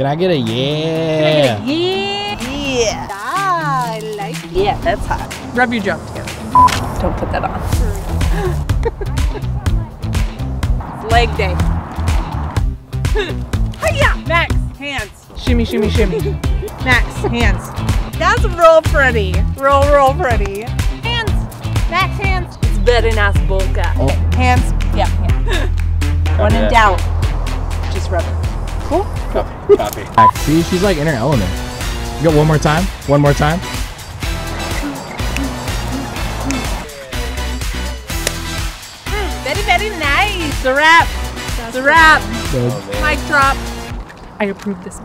Can I get a yeah? Yeah. Yeah. Ah, I like it. Yeah, that's hot. Rub your jump together. Don't put that on. It's leg day. Hiya! Max, hands. Shimmy, shimmy, shimmy. Max, hands. That's real pretty. Real, real pretty. Hands. Max, hands. It's very nice bulka. Oh. Hands. Yeah, hands. When in doubt, just rub it. Cool? Copy. See, she's like in her element. You got one more time? One more time? Very, very nice. The wrap. The wrap. Mic drop. I approve this.